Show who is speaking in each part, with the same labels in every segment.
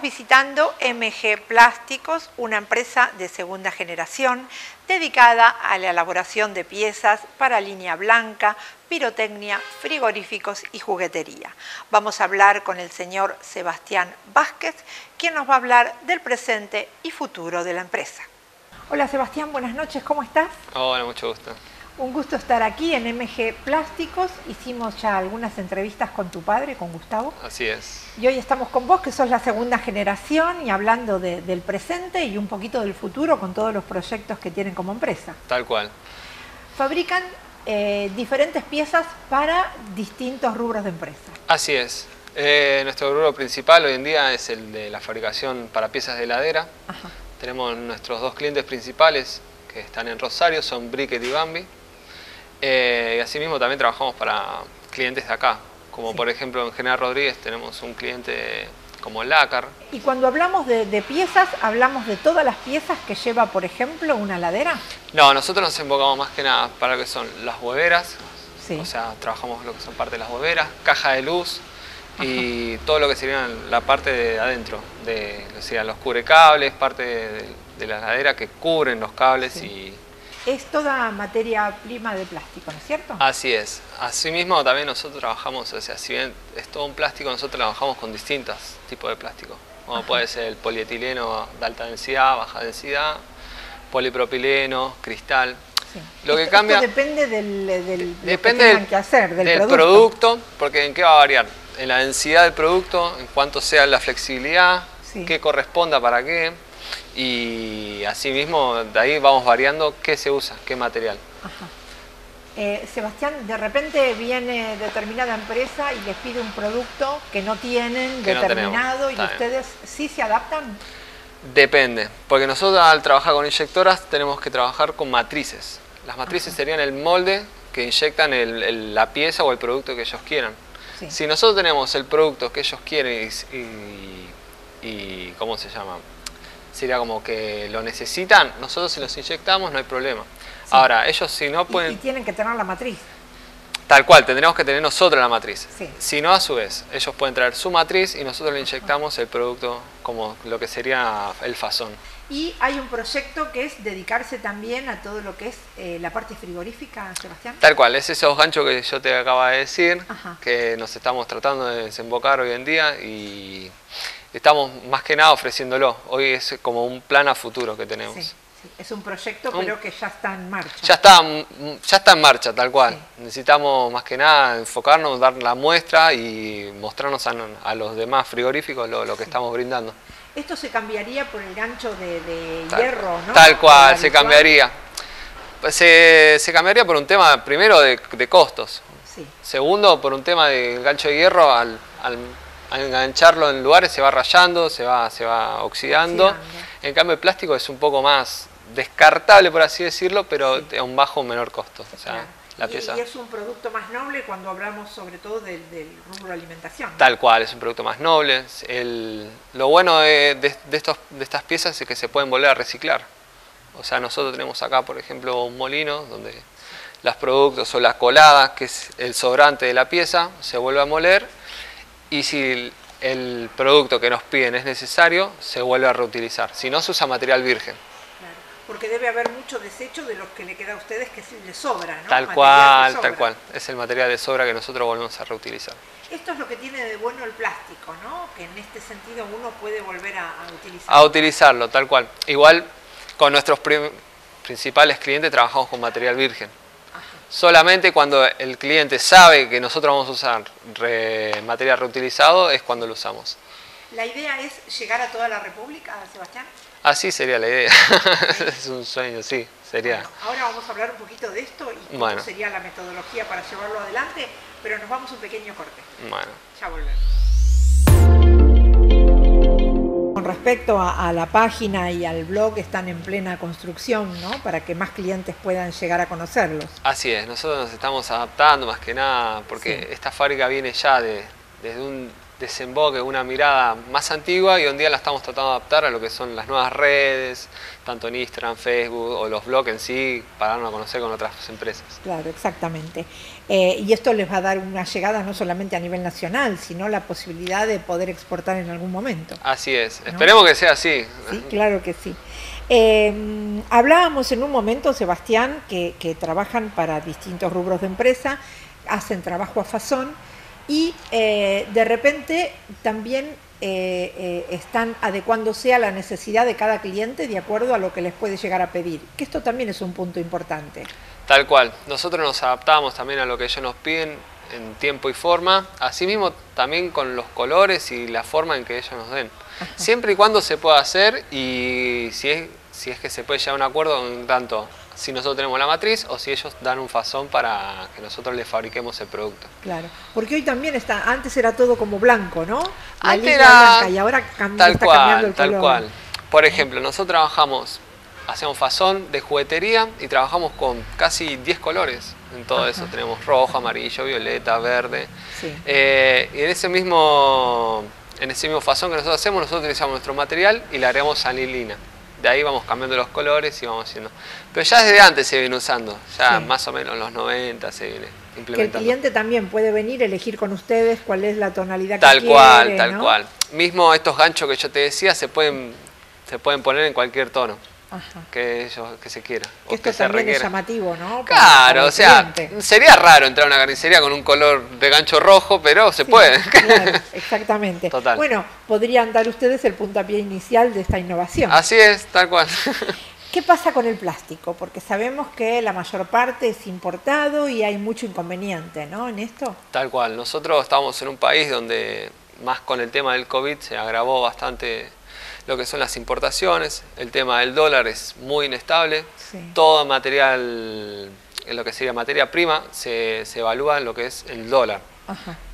Speaker 1: Visitando MG Plásticos, una empresa de segunda generación dedicada a la elaboración de piezas para línea blanca, pirotecnia, frigoríficos y juguetería. Vamos a hablar con el señor Sebastián Vázquez, quien nos va a hablar del presente y futuro de la empresa. Hola Sebastián, buenas noches, ¿cómo estás?
Speaker 2: Hola, mucho gusto.
Speaker 1: Un gusto estar aquí en MG Plásticos. Hicimos ya algunas entrevistas con tu padre, con Gustavo.
Speaker 2: Así es.
Speaker 1: Y hoy estamos con vos, que sos la segunda generación y hablando del presente y un poquito del futuro con todos los proyectos que tienen como empresa.
Speaker 2: Tal cual.
Speaker 1: Fabrican eh, diferentes piezas para distintos rubros de empresa.
Speaker 2: Así es. Eh, nuestro rubro principal hoy en día es el de la fabricación para piezas de heladera. Tenemos nuestros dos clientes principales que están en Rosario, son Bricket y Bambi. Eh, y asimismo también trabajamos para clientes de acá, como por ejemplo en General Rodríguez tenemos un cliente como Lácar.
Speaker 1: Y cuando hablamos de, piezas, ¿hablamos de todas las piezas que lleva, por ejemplo, una ladera?
Speaker 2: No, nosotros nos enfocamos más que nada para lo que son las hueveras, o sea, trabajamos lo que son parte de las hueveras, caja de luz y todo lo que sería la parte de adentro, de serían los cubrecables, parte de, la ladera que cubren los cables y
Speaker 1: es toda materia prima de plástico, ¿no es cierto?
Speaker 2: Así es. Asimismo también nosotros trabajamos, o sea, si bien es todo un plástico, nosotros trabajamos con distintos tipos de plástico. Como puede ser el polietileno de alta densidad, baja densidad, polipropileno, cristal.
Speaker 1: Lo que cambia... depende del,
Speaker 2: depende
Speaker 1: que hacer,
Speaker 2: del, producto. porque en qué va a variar. En la densidad del producto, en cuanto sea la flexibilidad, qué corresponda para qué y asimismo de ahí vamos variando qué se usa, qué material.
Speaker 1: Eh, Sebastián, de repente viene determinada empresa y les pide un producto que no tienen determinado y ustedes sí se adaptan.
Speaker 2: Depende, porque nosotros al trabajar con inyectoras tenemos que trabajar con matrices. Las matrices serían el molde que inyectan la pieza o el producto que ellos quieran. Si nosotros tenemos el producto que ellos quieren y, y ¿cómo se llama? Sería como que lo necesitan, nosotros si los inyectamos no hay problema. Ahora, ellos si no pueden...
Speaker 1: Y, tienen que tener la matriz.
Speaker 2: Tal cual, tendremos que tener nosotros la matriz. Si no, a su vez, ellos pueden traer su matriz y nosotros le inyectamos el producto como lo que sería el fasón.
Speaker 1: Y hay un proyecto que es dedicarse también a todo lo que es eh, la parte frigorífica, Sebastián.
Speaker 2: Tal cual, es esos ganchos que yo te acaba de decir, que nos estamos tratando de desembocar hoy en día y estamos más que nada ofreciéndolo. Hoy es como un plan a futuro que tenemos. Sí,
Speaker 1: Es un proyecto, pero que ya está en marcha.
Speaker 2: Ya está, ya está en marcha, tal cual. Necesitamos más que nada enfocarnos, dar la muestra y mostrarnos a, los demás frigoríficos lo, que estamos brindando.
Speaker 1: Esto se cambiaría por el gancho de, hierro, ¿no?
Speaker 2: Tal cual, se cambiaría. Se, cambiaría por un tema, primero, de, costos. Segundo, por un tema del gancho de hierro al al engancharlo en lugares se va rayando, se va, se va oxidando. En cambio el plástico es un poco más descartable, por así decirlo, pero a un bajo menor costo. O sea,
Speaker 1: la pieza... y, es un producto más noble cuando hablamos sobre todo del, rubro alimentación.
Speaker 2: Tal cual, es un producto más noble. lo bueno de, estos, de estas piezas es que se pueden volver a reciclar. O sea, nosotros tenemos acá, por ejemplo, un molino donde los productos o la colada, que es el sobrante de la pieza, se vuelve a moler y si el producto que nos piden es necesario, se vuelve a reutilizar. Si no, se usa material virgen.
Speaker 1: Claro, porque debe haber mucho desecho de los que le queda a ustedes que les sobra, ¿no?
Speaker 2: Tal cual, tal cual. Es el material de sobra que nosotros volvemos a reutilizar.
Speaker 1: Esto es lo que tiene de bueno el plástico, ¿no? Que en este sentido uno puede volver a, utilizarlo.
Speaker 2: A utilizarlo, tal cual. Igual con nuestros principales clientes trabajamos con material virgen. Solamente cuando el cliente sabe que nosotros vamos a usar material reutilizado es cuando lo usamos.
Speaker 1: ¿La idea es llegar a toda la República, Sebastián?
Speaker 2: Así sería la idea. es un sueño, sí, sería.
Speaker 1: ahora vamos a hablar un poquito de esto y cómo sería la metodología para llevarlo adelante, pero nos vamos un pequeño corte.
Speaker 2: Bueno.
Speaker 1: Ya volvemos respecto a, la página y al blog están en plena construcción, ¿no? Para que más clientes puedan llegar a conocerlos.
Speaker 2: Así es, nosotros nos estamos adaptando más que nada, porque esta fábrica viene ya de, desde un desemboque, una mirada más antigua y hoy en día la estamos tratando de adaptar a lo que son las nuevas redes, tanto en Instagram, Facebook o los blogs en sí, para darnos a conocer con otras empresas.
Speaker 1: Claro, exactamente. Eh, y esto les va a dar una llegada no solamente a nivel nacional, sino la posibilidad de poder exportar en algún momento.
Speaker 2: Así es, esperemos que sea así.
Speaker 1: Sí, claro que sí. Eh, hablábamos en un momento, Sebastián, que, trabajan para distintos rubros de empresa, hacen trabajo a fazón y eh, de repente también están adecuándose a la necesidad de cada cliente de acuerdo a lo que les puede llegar a pedir, que esto también es un punto importante.
Speaker 2: Tal cual. Nosotros nos adaptamos también a lo que ellos nos piden en tiempo y forma, asimismo también con los colores y la forma en que ellos nos den. Siempre y cuando se pueda hacer y si es, si es que se puede llegar a un acuerdo en tanto si nosotros tenemos la matriz o si ellos dan un fazón para que nosotros les fabriquemos el producto.
Speaker 1: Claro, porque hoy también está, antes era todo como blanco, ¿no?
Speaker 2: antes era y ahora tal está cual, cambiando el Tal cual. Por ejemplo, nosotros trabajamos hacemos fazón de juguetería y trabajamos con casi 10 colores en todo eso. Tenemos rojo, amarillo, violeta, verde. Eh, y en ese mismo en ese mismo fazón que nosotros hacemos, nosotros utilizamos nuestro material y le agregamos anilina. De ahí vamos cambiando los colores y vamos haciendo. Pero ya desde antes se viene usando, ya más o menos en los 90 se viene implementando.
Speaker 1: Que el cliente también puede venir, elegir con ustedes cuál es la tonalidad
Speaker 2: tal
Speaker 1: que
Speaker 2: cual,
Speaker 1: quiere.
Speaker 2: Tal cual, tal cual. Mismo estos ganchos que yo te decía se pueden, se pueden poner en cualquier tono que ellos que se quiera.
Speaker 1: esto también es llamativo, ¿no?
Speaker 2: claro, o sea, sería raro entrar a una carnicería con un color de gancho rojo, pero se puede.
Speaker 1: Claro, exactamente. Bueno, podrían dar ustedes el puntapié inicial de esta innovación.
Speaker 2: Así es, tal cual.
Speaker 1: ¿Qué pasa con el plástico? Porque sabemos que la mayor parte es importado y hay mucho inconveniente, ¿no? En esto.
Speaker 2: Tal cual. Nosotros estamos en un país donde más con el tema del COVID se agravó bastante lo que son las importaciones, el tema del dólar es muy inestable, todo material, en lo que sería materia prima, se, evalúa en lo que es el dólar.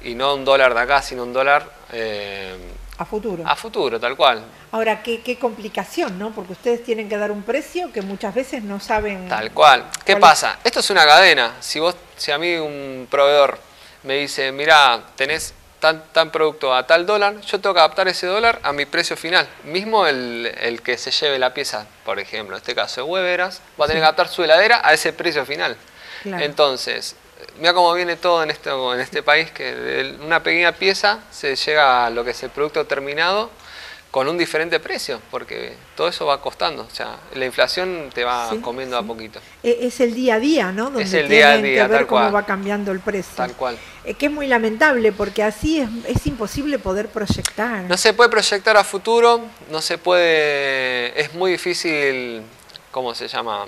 Speaker 2: Y no un dólar de acá, sino un dólar...
Speaker 1: Eh, a futuro.
Speaker 2: A futuro, tal cual.
Speaker 1: Ahora, qué, qué, complicación, ¿no? Porque ustedes tienen que dar un precio que muchas veces no saben...
Speaker 2: Tal cual. ¿Qué pasa? Esto es una cadena. Si, vos, si a mí un proveedor me dice, mira, tenés tan, producto a tal dólar, yo tengo que adaptar ese dólar a mi precio final. Mismo el, que se lleve la pieza, por ejemplo, en este caso de Weberas, va a tener que adaptar su heladera a ese precio final. Entonces, mira cómo viene todo en este, en este país, que de una pequeña pieza se llega a lo que es el producto terminado con un diferente precio, porque todo eso va costando, o sea, la inflación te va comiendo a poquito.
Speaker 1: E, es el día a día, ¿no?
Speaker 2: Donde es el día a día,
Speaker 1: que ver cómo va cambiando el precio.
Speaker 2: Tal cual.
Speaker 1: Eh, que es muy lamentable, porque así es, es, imposible poder proyectar.
Speaker 2: No se puede proyectar a futuro, no se puede, es muy difícil, ¿cómo se llama?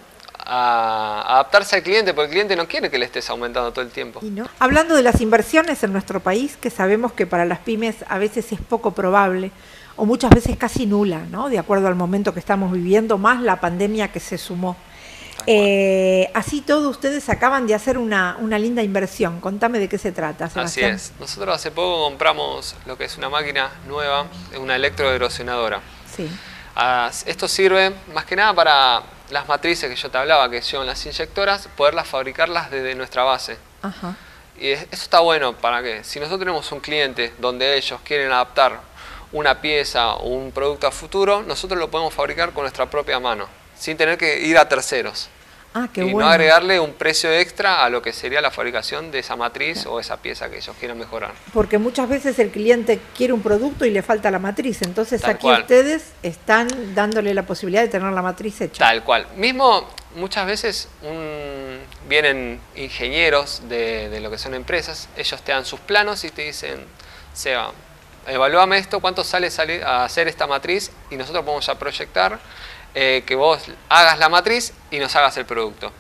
Speaker 2: adaptarse al cliente, porque el cliente no quiere que le estés aumentando todo el tiempo.
Speaker 1: no? Hablando de las inversiones en nuestro país, que sabemos que para las pymes a veces es poco probable, o muchas veces casi nula, ¿no? de acuerdo al momento que estamos viviendo, más la pandemia que se sumó. Eh, así todo, ustedes acaban de hacer una, linda inversión. Contame de qué se trata,
Speaker 2: Sebastián. Así es. Nosotros hace poco compramos lo que es una máquina nueva, una electroerosionadora. Sí. Ah, esto sirve más que nada para las matrices que yo te hablaba, que son las inyectoras, poderlas fabricarlas desde nuestra base. Ajá. Y eso está bueno para que si nosotros tenemos un cliente donde ellos quieren adaptar una pieza o un producto a futuro, nosotros lo podemos fabricar con nuestra propia mano, sin tener que ir a terceros.
Speaker 1: Ah,
Speaker 2: y no agregarle un precio extra a lo que sería la fabricación de esa matriz o esa pieza que ellos quieran mejorar.
Speaker 1: Porque muchas veces el cliente quiere un producto y le falta la matriz, entonces aquí ustedes están dándole la posibilidad de tener la matriz hecha.
Speaker 2: Tal cual. Mismo muchas veces vienen ingenieros de, de, lo que son empresas, ellos te dan sus planos y te dicen, Seba, evalúame esto, cuánto sale, a hacer esta matriz y nosotros vamos a proyectar eh, que vos hagas la matriz y nos hagas el producto.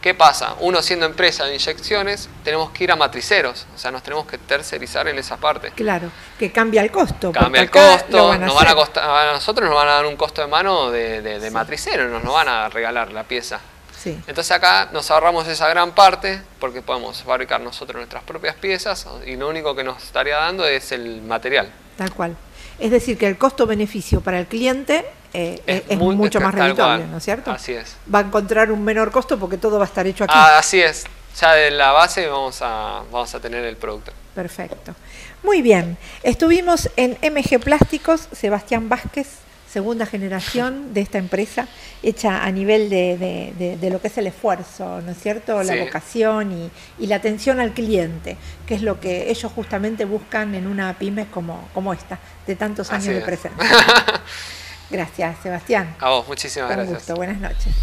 Speaker 2: ¿Qué pasa? Uno siendo empresa de inyecciones, tenemos que ir a matriceros, o sea, nos tenemos que tercerizar en esa parte.
Speaker 1: Claro, que cambia el costo.
Speaker 2: Cambia el costo, nos van a, a nosotros nos van a dar un costo de mano de, de, matricero, nos, nos van a regalar la pieza. Entonces acá nos ahorramos esa gran parte porque podemos fabricar nosotros nuestras propias piezas y lo único que nos estaría dando es el material.
Speaker 1: Tal cual. Es decir, que el costo-beneficio para el cliente eh, es, mucho más redituable, ¿no es cierto?
Speaker 2: Así es.
Speaker 1: Va a encontrar un menor costo porque todo va a estar hecho aquí.
Speaker 2: Ah, así es. Ya de la base vamos a, vamos a tener el producto.
Speaker 1: Perfecto. Muy bien. Estuvimos en MG Plásticos, Sebastián Vázquez, segunda generación de esta empresa, hecha a nivel de, lo que es el esfuerzo, ¿no es cierto? La vocación y, la atención al cliente, que es lo que ellos justamente buscan en una pyme como, como esta, de tantos años de presencia. gracias, Sebastián.
Speaker 2: A vos, muchísimas gracias. Un gusto,
Speaker 1: buenas noches.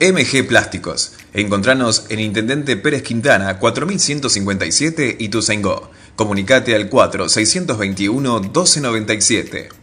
Speaker 3: MG Plásticos. Encontranos en Intendente Pérez Quintana, 4157 y Ituzaingó. Comunicate al 4 621 1297.